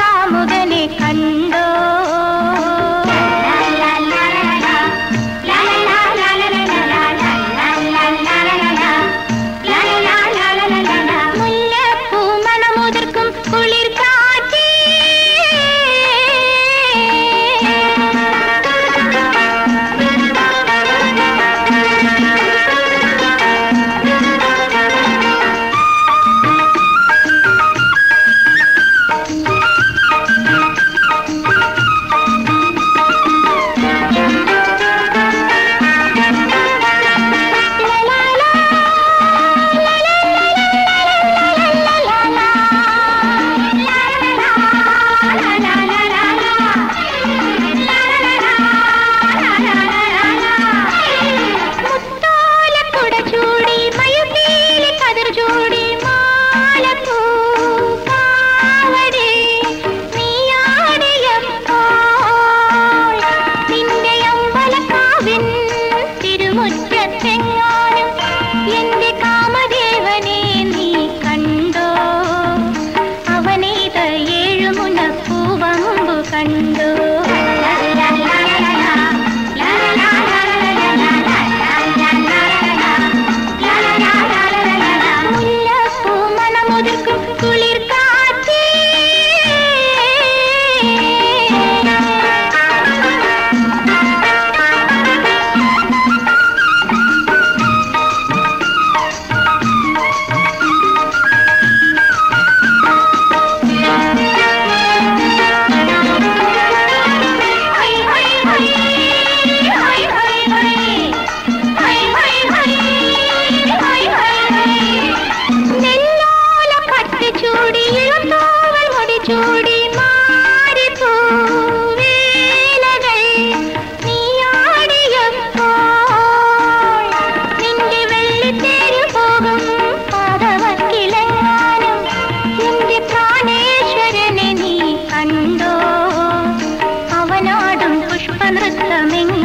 ಕಾಮುದನೆ ಕಂಡೋ నష్టమింగ